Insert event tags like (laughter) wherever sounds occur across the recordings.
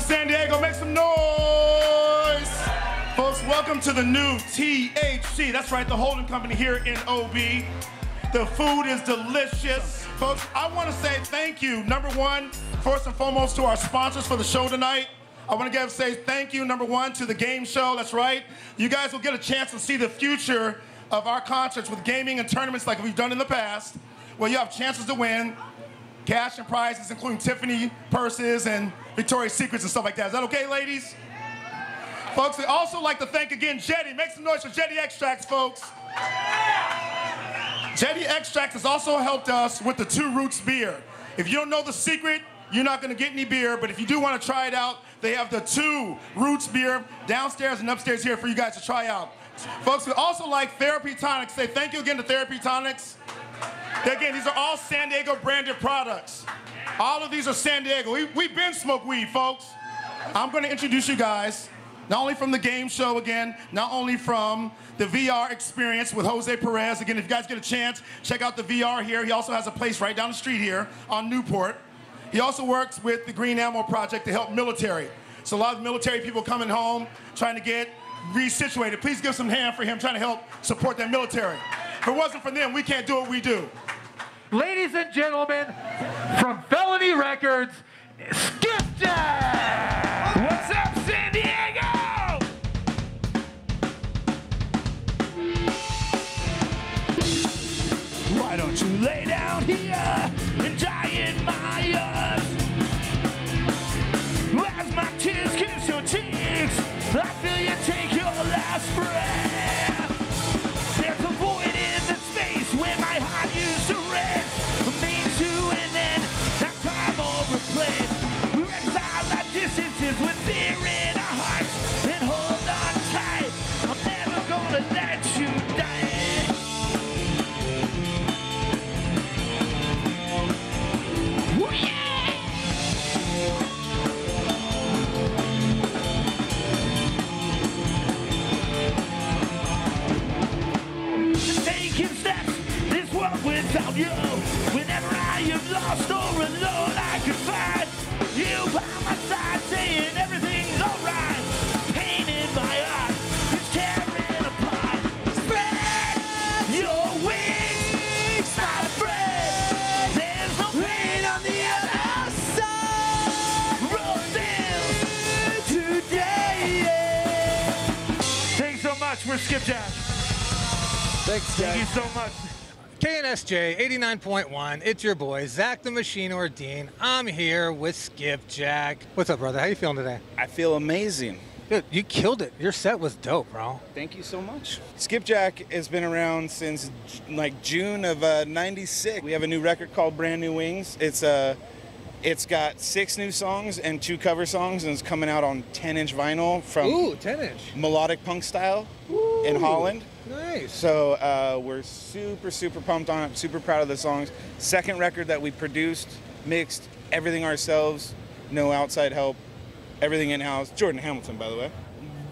San Diego, make some noise. Folks, welcome to the new THC. That's right, the holding company here in OB. The food is delicious. Folks, I want to say thank you, number one, first and foremost, to our sponsors for the show tonight. I want to give, say thank you, number one, to the game show. That's right. You guys will get a chance to see the future of our concerts with gaming and tournaments like we've done in the past, where you have chances to win cash and prizes, including Tiffany purses and Victoria's Secrets and stuff like that. Is that okay, ladies? Folks, we also like to thank again Jetty. Make some noise for Jetty Extracts, folks. Jetty Extracts has also helped us with the Two Roots beer. If you don't know the secret, you're not gonna get any beer, but if you do wanna try it out, they have the Two Roots beer downstairs and upstairs here for you guys to try out. Folks, we also like Therapy Tonics. Say thank you again to Therapy Tonics. Again, these are all San Diego branded products. All of these are San Diego. We, we've been smoke weed, folks. I'm gonna introduce you guys, not only from the game show again, not only from the VR experience with Jose Perez. Again, if you guys get a chance, check out the VR here. He also has a place right down the street here on Newport. He also works with the Green Ammo Project to help military. So a lot of military people coming home trying to get resituated. Please give some hand for him trying to help support that military. If it wasn't for them, we can't do what we do. Ladies and gentlemen, from Felony Records, much. We're Skipjack. Thanks, Thank you so much. KNSJ 89.1. It's your boy, Zach the Machine Ordine. I'm here with Skip Jack. What's up, brother? How you feeling today? I feel amazing. Dude, you killed it. Your set was dope, bro. Thank you so much. Skip Skipjack has been around since like June of uh, '96. We have a new record called Brand New Wings. It's uh, it's got six new songs and two cover songs, and it's coming out on 10-inch vinyl from Ooh, 10 inch. Melodic Punk Style in Holland. Nice. So uh, we're super, super pumped on it. Super proud of the songs. Second record that we produced, mixed, everything ourselves, no outside help, everything in house. Jordan Hamilton, by the way.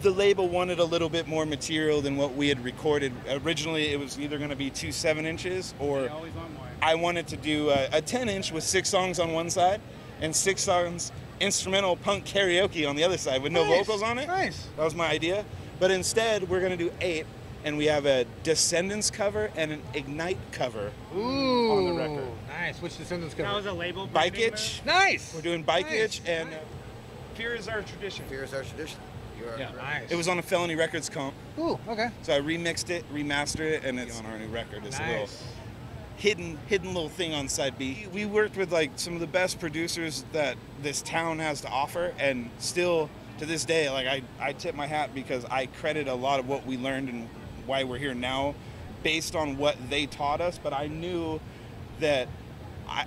The label wanted a little bit more material than what we had recorded. Originally, it was either going to be two seven inches or I wanted to do a, a 10 inch with six songs on one side and six songs instrumental punk karaoke on the other side with no Nice. vocals on it. Nice. That was my idea. But instead, we're going to do eight, and we have a Descendents cover and an Ignite cover Ooh. on the record. Nice. Which Descendents cover? That was a label. Bikeage. Nice. We're doing Bike Nice. Itch, and uh, Fear is Our Tradition. Fear is our tradition. You are Yeah. Nice. It was on a Felony Records comp, Ooh, okay. so I remixed it, remastered it, and it's on our new record. It's a little Nice. hidden hidden little thing on side B. We worked with like some of the best producers that this town has to offer and still to this day like I, I tip my hat because I credit a lot of what we learned and why we're here now based on what they taught us but I knew that I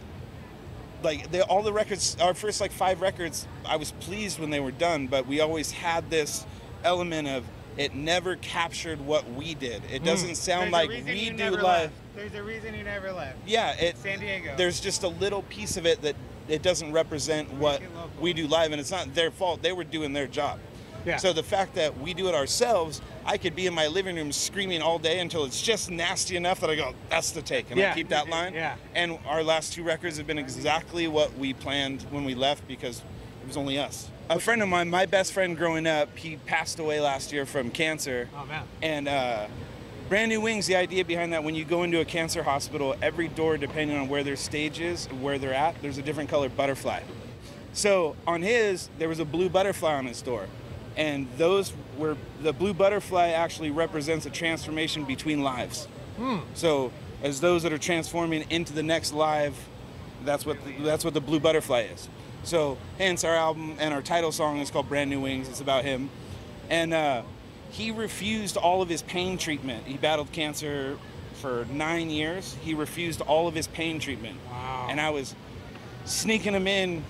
like they, all the records our first like five records I was pleased when they were done but we always had this element of it never captured what we did. It mm. doesn't sound There's like we do live. There's a reason you never left. Yeah, it. San Diego. There's just a little piece of it that it doesn't represent what we do live, and it's not their fault. They were doing their job. Yeah. So the fact that we do it ourselves, I could be in my living room screaming all day until it's just nasty enough that I go, "That's the take," and Yeah. I keep that line. Yeah. And our last two records have been exactly what we planned when we left because it was only us. a friend of mine, my best friend growing up, he passed away last year from cancer. Oh man. And uh, Brand New Wings, the idea behind that, when you go into a cancer hospital, every door, depending on where their stage is, where they're at, there's a different colored butterfly. So on his, there was a blue butterfly on his door. And those were, the blue butterfly actually represents a transformation between lives. So as those that are transforming into the next live, that's what the, that's what the blue butterfly is. So hence our album and our title song is called Brand New Wings. It's about him, and uh, he refused all of his pain treatment. He battled cancer for nine years. He refused all of his pain treatment, Wow. and I was sneaking him in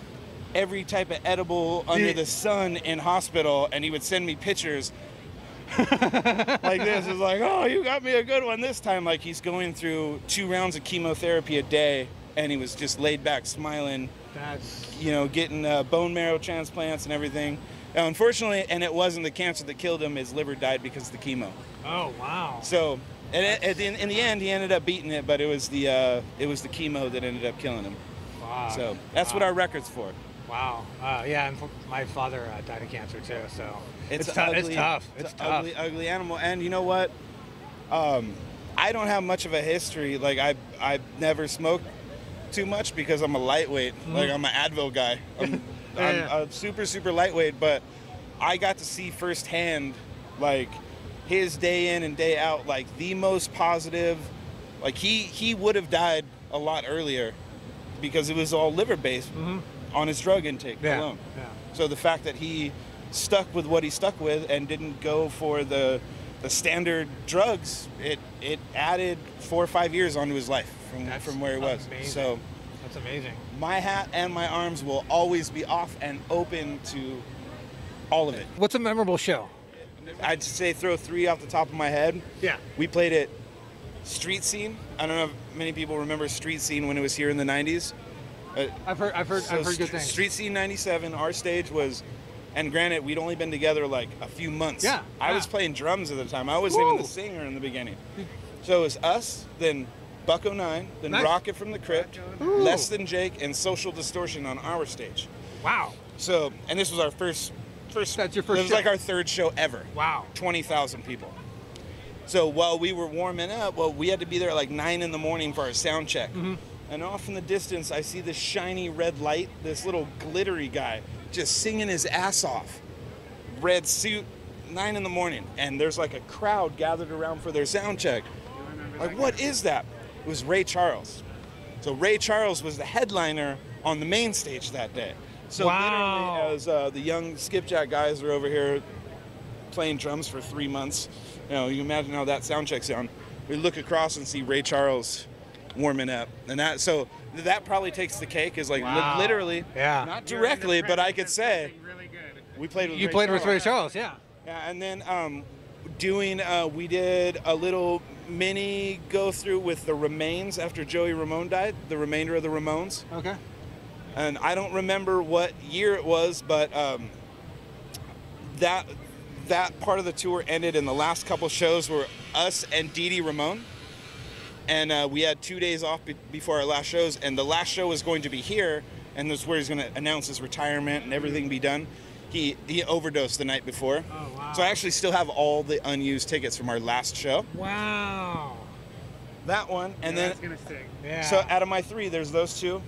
every type of edible under the sun in hospital, and he would send me pictures (laughs) like this. It's like, oh, you got me a good one this time. Like he's going through two rounds of chemotherapy a day, and he was just laid back, smiling, That's you know, getting uh, bone marrow transplants and everything. Now, unfortunately, and it wasn't the cancer that killed him. His liver died because of the chemo. oh wow. So, and it, at the- in, the end, he ended up beating it, but it was the uh, it was the chemo that ended up killing him. Wow. So that's what our record's for. Wow. Uh, yeah, and my father uh, died of cancer too, so It's, tou- ugly, It's tough. It's, an tough. ugly, ugly animal. And you know what? Um, I don't have much of a history. Like I, I've never smoked too much because I'm a lightweight. Like I'm an Advil guy. I'm, Mm-hmm. Yeah. I'm a super, super lightweight. But I got to see firsthand, like his day in and day out, like the most positive. Like he, he would have died a lot earlier because it was all liver based on his drug intake Mm-hmm. Yeah. alone. Yeah. So the fact that he stuck with what he stuck with and didn't go for the the standard drugs, it it added four or five years onto his life from That's from where he was. amazing. So That's amazing. my hat and my arms will always be off and open to all of it. What's a memorable show? I'd say throw three off the top of my head. Yeah. We played it. Street Scene. I don't know if many people remember Street Scene when it was here in the 90s. Uh, I've heard. I've heard. So I've heard good things. Street Scene 97, our stage was, and granted, we'd only been together like a few months. Yeah, I yeah. was playing drums at the time. I wasn't even the singer in the beginning. So it was us, then Buck-O-Nine, then Nice. Rocket from the Crypt, Less Than Jake, and Social Distortion on our stage. Wow. So, and this was our first, first. That's your first It was show. like our third show ever. Wow. 20,000 people. So while we were warming up, well, we had to be there at like nine in the morning for our sound check. Mm-hmm. And off in the distance, I see this shiny red light, this little glittery guy just singing his ass off. Red suit, nine in the morning. And there's like a crowd gathered around for their sound check. Like, what is that? It was Ray Charles. So Ray Charles was the headliner on the main stage that day. So Wow. literally, as uh, the young skipjack guys are over here playing drums for three months, you know, you imagine how that sound check sound. We look across and see Ray Charles warming up, and that so that probably takes the cake. Is like li- literally, Yeah. not directly, but I could say Really good. we played with You Ray played with Ray Charles. Charles, yeah. Yeah, and then um, doing, uh, we did a little mini go through with the remains after Joey Ramone died, the remainder of the Ramones. Okay. And I don't remember what year it was, but um, that that part of the tour ended, and the last couple shows were us and Dee Dee Ramone. And uh, we had two days off be- before our last shows, and the last show was going to be here, and this is where he's going to announce his retirement and everything be done. He he overdosed the night before, Oh, wow. so I actually still have all the unused tickets from our last show. Wow. That one, and then That's gonna stick. Yeah. so out of my three, there's those two,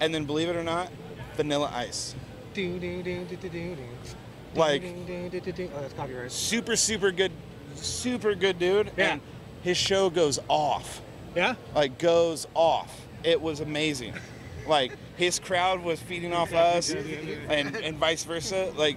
and then believe it or not, Vanilla Ice. Do, do, do, do, do, do. Like- do, do, do. Oh, that's copyright. super super good super good dude Yeah. and his show goes off Yeah. like goes off it was amazing like his crowd was feeding off us and and vice versa like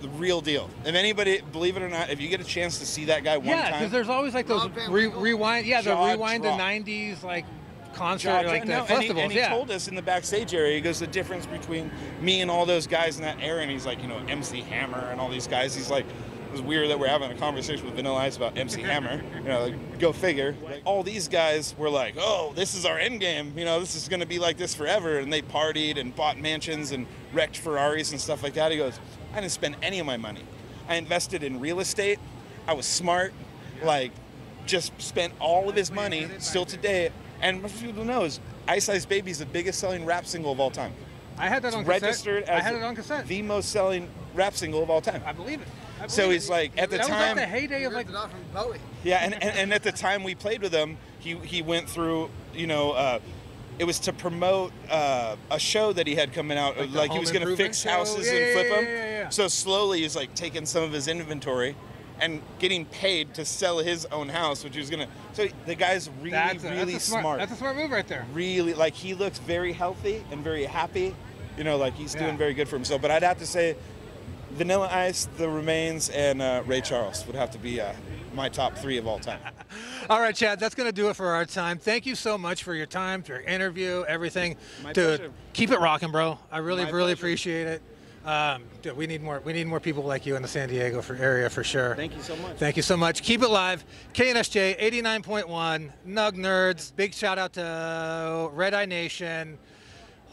the real deal if anybody believe it or not if you get a chance to see that guy one Yeah, because there's always like those re- rewind. Yeah, the Jaw rewind the '90s like concert, Jaw- like the no, and he- And he, yeah. told us in the backstage area, he goes, the difference between me and all those guys in that era, and he's like, you know, MC Hammer and all these guys. He's like, it was weird that we're having a conversation with Vanilla Ice about MC Hammer. You know, like, go figure. Like, all these guys were like, oh, this is our end game. You know, this is going to be like this forever. And they partied and bought mansions and wrecked Ferraris and stuff like that. He goes, I didn't spend any of my money. I invested in real estate. I was smart. Like, just spent all of his money still today. And most people don't know is Ice Ice Baby is the biggest selling rap single of all time. I had that It's on cassette. registered I had it on cassette. the most selling rap single of all time. I believe it. I So he's like, at the that time- was like the heyday of like. Ripped it off from Bowie. Yeah, and, and, and at the time we played with him, he he went through, you know, uh, it was to promote uh, a show that he had coming out. Like Like, he was going to fix show? houses Yeah, and yeah, flip yeah, them. yeah, yeah. So slowly he's like taking some of his inventory and getting paid to sell his own house, which he was going to. So the guy's really, That's a, really that's smart, smart. That's a smart move right there. really like he looks very healthy and very happy. You know, like he's Yeah. doing very good for himself. But I'd have to say, Vanilla Ice, The Remains, and uh, Ray Charles would have to be uh, my top three of all time. (laughs) All right, Chad, that's going to do it for our time. Thank you so much for your time, for your interview, everything. My Dude, pleasure. keep it rocking, bro. I really, My really pleasure. appreciate it. Um, dude, we need more. We need more people like you in the San Diego for area for sure. Thank you so much. Thank you so much. Keep it live. KNSJ 89.1, Nug Nerds. Big shout out to Redination,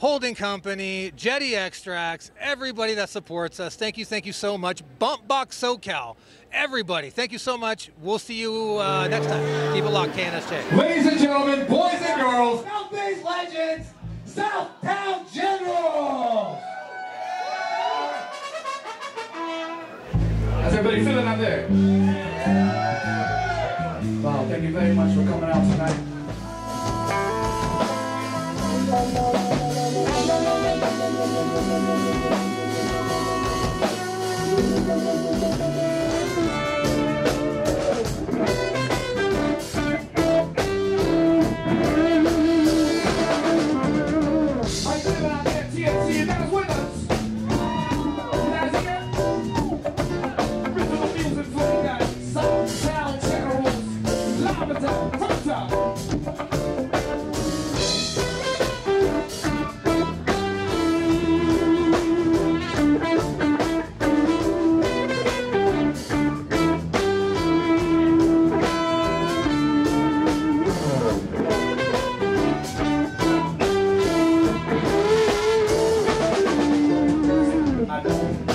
Holding Company, Jetty Extracts, everybody that supports us. Thank you, thank you so much. Bump Box SoCal, everybody. Thank you so much. We'll see you uh, next time. Keep it locked, KNSJ. Ladies and gentlemen, boys and girls, South Bay's legends, Southtown Generals! How's everybody feeling out there? Wow, thank you very much for coming out tonight. I don't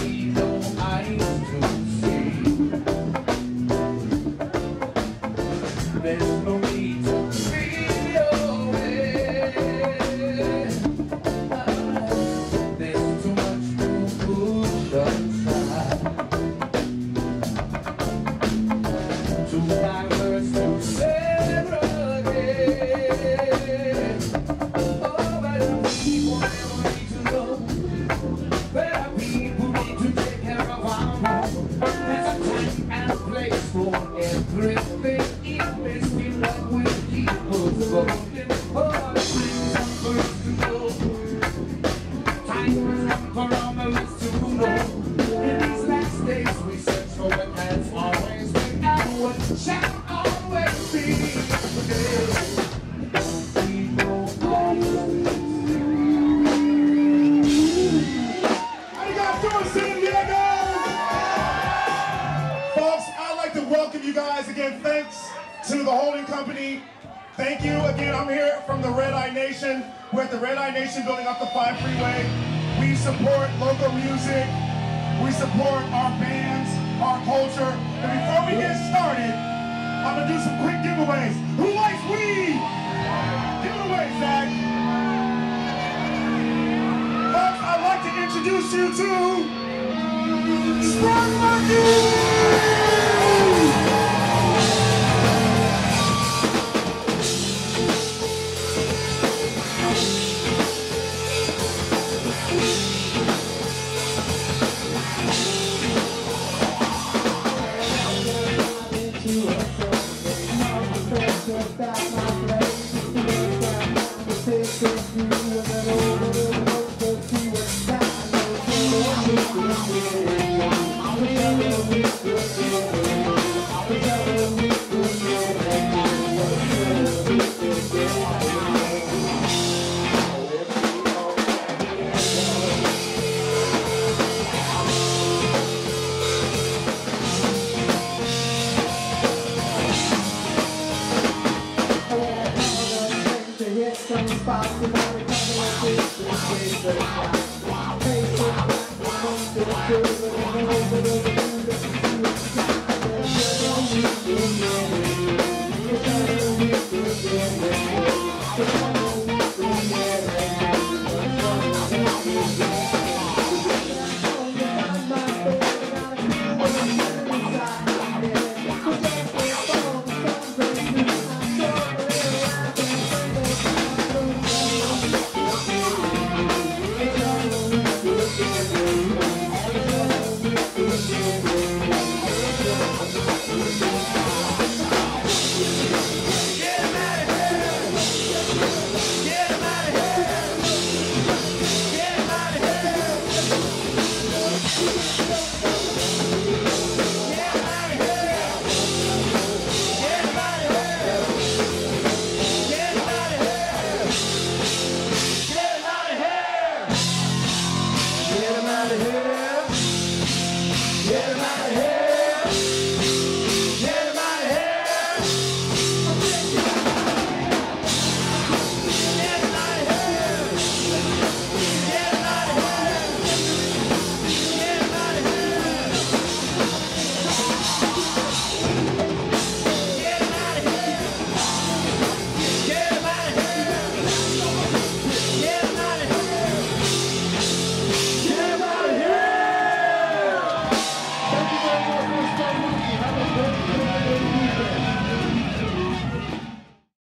guys again. Thanks to the holding company. Thank you again. I'm here from the Redination. We're at the Redination building off the 5 freeway. We support local music. We support our bands, our culture. And before we get started, I'm gonna do some quick giveaways. Who likes weed? Give it away, Zach. Folks, I'd like to introduce you to Sprung Monkey!